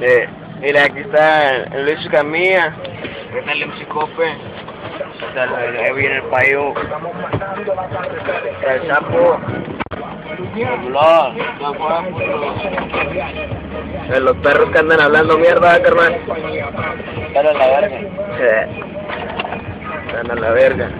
Eh, mira, aquí está el Luis Camilla. Aquí está el MC Cope. Está el, ahí viene el payo. El sapo. El eh, Los perros que andan hablando mierda, carnal. Están a la verga. Están a la verga.